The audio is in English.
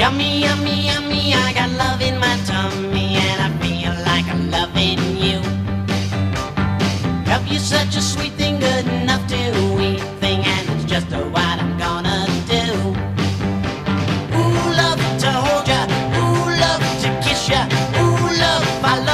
Yummy, yummy, yummy, I got love in my tummy and I feel like I'm loving you. Love you such a sweet thing, good enough to eat thing, and it's just a what I'm gonna do. Ooh, love to hold ya, ooh, love to kiss ya, ooh, love I love